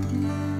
Música